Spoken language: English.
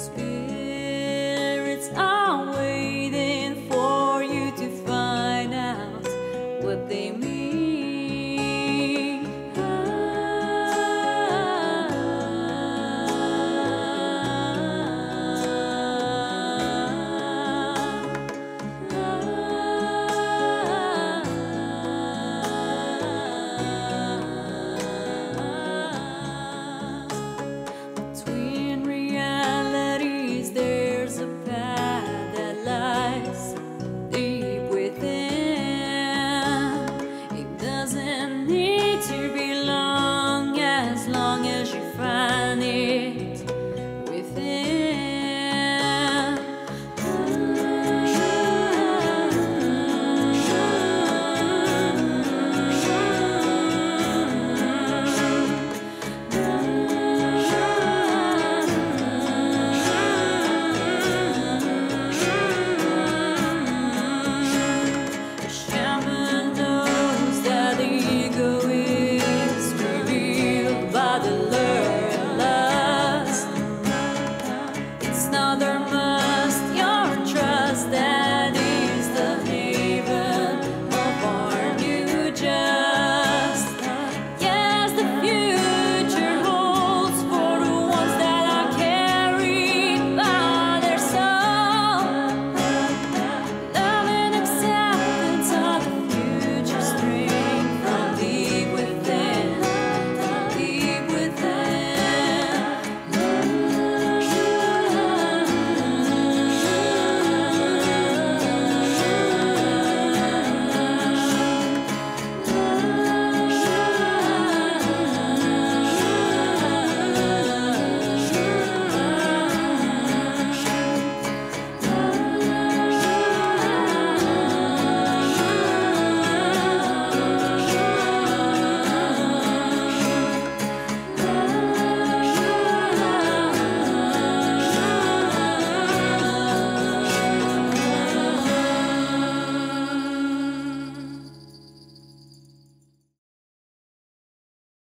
speak.